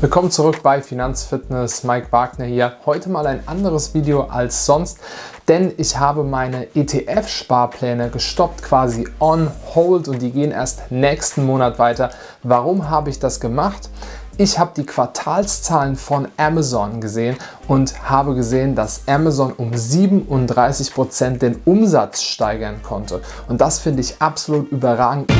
Willkommen zurück bei Finanzfitness, Mike Wagner hier. Heute mal ein anderes Video als sonst, denn ich habe meine ETF-Sparpläne gestoppt, quasi on hold und die gehen erst nächsten Monat weiter. Warum habe ich das gemacht? Ich habe die Quartalszahlen von Amazon gesehen und habe gesehen, dass Amazon um 37 Prozent den Umsatz steigern konnte. Und das finde ich absolut überragend.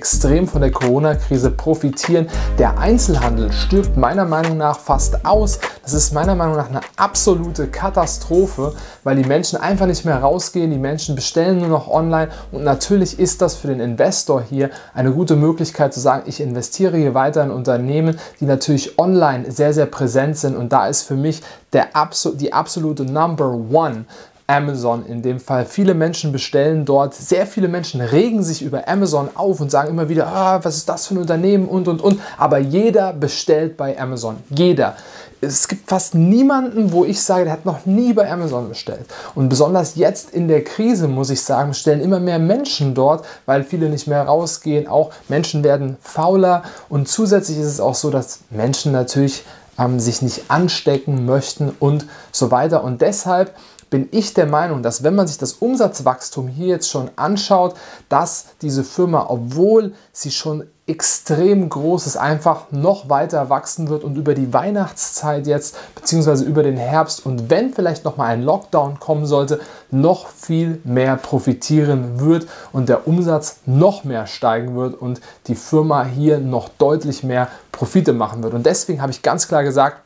Extrem von der Corona-Krise profitieren. Der Einzelhandel stirbt meiner Meinung nach fast aus. Das ist meiner Meinung nach eine absolute Katastrophe, weil die Menschen einfach nicht mehr rausgehen, die Menschen bestellen nur noch online und natürlich ist das für den Investor hier eine gute Möglichkeit zu sagen, ich investiere hier weiter in Unternehmen, die natürlich online sehr, sehr präsent sind und da ist für mich der, die absolute Number One Amazon in dem Fall. Viele Menschen bestellen dort, sehr viele Menschen regen sich über Amazon auf und sagen immer wieder, ah, was ist das für ein Unternehmen und und und. Aber jeder bestellt bei Amazon. Jeder. Es gibt fast niemanden, wo ich sage, der hat noch nie bei Amazon bestellt. Und besonders jetzt in der Krise, muss ich sagen, bestellen immer mehr Menschen dort, weil viele nicht mehr rausgehen. Auch Menschen werden fauler. Und zusätzlich ist es auch so, dass Menschen natürlich sich nicht anstecken möchten und so weiter. Und deshalb bin ich der Meinung, dass wenn man sich das Umsatzwachstum hier jetzt schon anschaut, dass diese Firma, obwohl sie schon extrem groß ist, einfach noch weiter wachsen wird und über die Weihnachtszeit jetzt, beziehungsweise über den Herbst und wenn vielleicht noch mal ein Lockdown kommen sollte, noch viel mehr profitieren wird und der Umsatz noch mehr steigen wird und die Firma hier noch deutlich mehr Profite machen wird. Und deswegen habe ich ganz klar gesagt,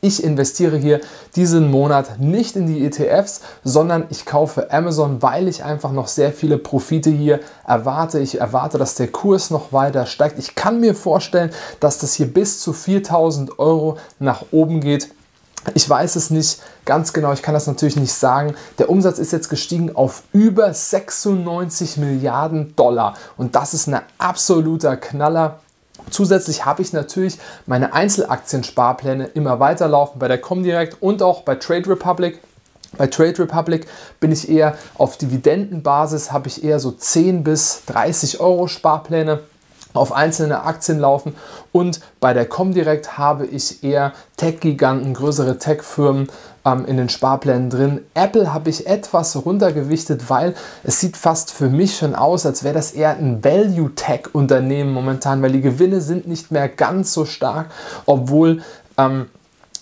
ich investiere hier diesen Monat nicht in die ETFs, sondern ich kaufe Amazon, weil ich einfach noch sehr viele Profite hier erwarte. Ich erwarte, dass der Kurs noch weiter steigt. Ich kann mir vorstellen, dass das hier bis zu 4000 Euro nach oben geht. Ich weiß es nicht ganz genau, ich kann das natürlich nicht sagen. Der Umsatz ist jetzt gestiegen auf über 96 Milliarden Dollar und das ist ein absoluter Knaller. Zusätzlich habe ich natürlich meine Einzelaktiensparpläne immer weiterlaufen bei der Comdirect und auch bei Trade Republic. Bei Trade Republic bin ich eher auf Dividendenbasis, habe ich eher so 10 bis 30 Euro Sparpläne auf einzelne Aktien laufen und bei der Comdirect habe ich eher Tech-Giganten, größere Tech-Firmen ähm, in den Sparplänen drin. Apple habe ich etwas runtergewichtet, weil es sieht fast für mich schon aus, als wäre das eher ein Value-Tech-Unternehmen momentan, weil die Gewinne sind nicht mehr ganz so stark, obwohl ähm,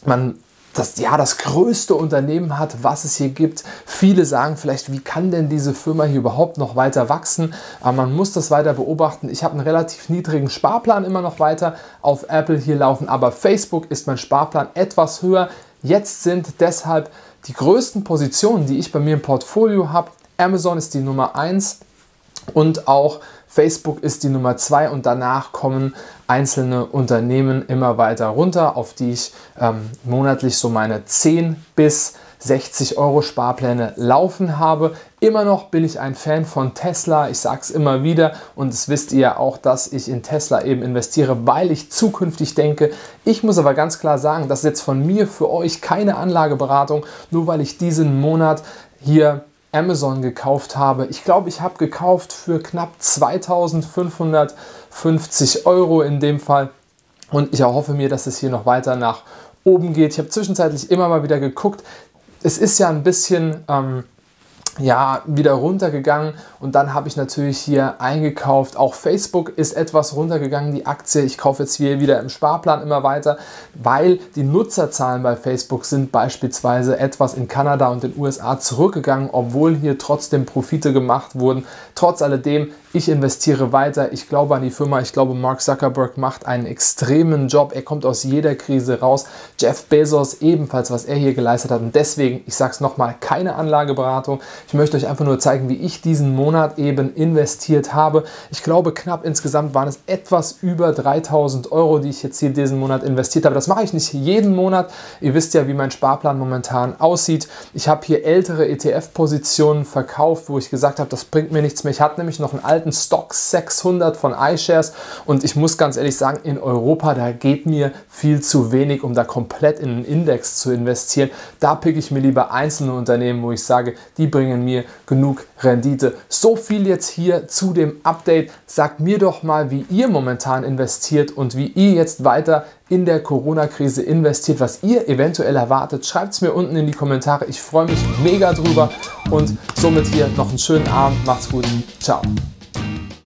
man das, ja, das größte Unternehmen hat, was es hier gibt. Viele sagen vielleicht, wie kann denn diese Firma hier überhaupt noch weiter wachsen? Aber man muss das weiter beobachten. Ich habe einen relativ niedrigen Sparplan immer noch weiter auf Apple hier laufen, aber Facebook ist mein Sparplan etwas höher. Jetzt sind deshalb die größten Positionen, die ich bei mir im Portfolio habe. Amazon ist die Nummer 1 und auch Facebook ist die Nummer 2 und danach kommen einzelne Unternehmen immer weiter runter, auf die ich ähm, monatlich so meine 10 bis 60 Euro Sparpläne laufen habe. Immer noch bin ich ein Fan von Tesla. Ich sage es immer wieder und es wisst ihr auch, dass ich in Tesla eben investiere, weil ich zukünftig denke. Ich muss aber ganz klar sagen, das ist jetzt von mir für euch keine Anlageberatung, nur weil ich diesen Monat hier Amazon gekauft habe. Ich glaube, ich habe gekauft für knapp 2550 Euro in dem Fall. Und ich erhoffe mir, dass es hier noch weiter nach oben geht. Ich habe zwischenzeitlich immer mal wieder geguckt. Es ist ja ein bisschen ähm, ja, wieder runtergegangen und dann habe ich natürlich hier eingekauft. Auch Facebook ist etwas runtergegangen, die Aktie. Ich kaufe jetzt hier wieder im Sparplan immer weiter, weil die Nutzerzahlen bei Facebook sind beispielsweise etwas in Kanada und den USA zurückgegangen, obwohl hier trotzdem Profite gemacht wurden. Trotz alledem, ich investiere weiter. Ich glaube an die Firma. Ich glaube, Mark Zuckerberg macht einen extremen Job. Er kommt aus jeder Krise raus. Jeff Bezos ebenfalls, was er hier geleistet hat. Und deswegen, ich sage es nochmal, keine Anlageberatung. Ich möchte euch einfach nur zeigen, wie ich diesen Monat eben investiert habe. Ich glaube, knapp insgesamt waren es etwas über 3000 Euro, die ich jetzt hier diesen Monat investiert habe. Das mache ich nicht jeden Monat. Ihr wisst ja, wie mein Sparplan momentan aussieht. Ich habe hier ältere ETF-Positionen verkauft, wo ich gesagt habe, das bringt mir nichts mehr. Ich hatte nämlich noch einen alten Stock 600 von iShares und ich muss ganz ehrlich sagen, in Europa, da geht mir viel zu wenig, um da komplett in einen Index zu investieren. Da picke ich mir lieber einzelne Unternehmen, wo ich sage, die bringen mir genug Rendite. So viel jetzt hier zu dem Update. Sagt mir doch mal, wie ihr momentan investiert und wie ihr jetzt weiter in der Corona-Krise investiert, was ihr eventuell erwartet. Schreibt es mir unten in die Kommentare. Ich freue mich mega drüber und somit hier noch einen schönen Abend. Macht's gut. Ciao.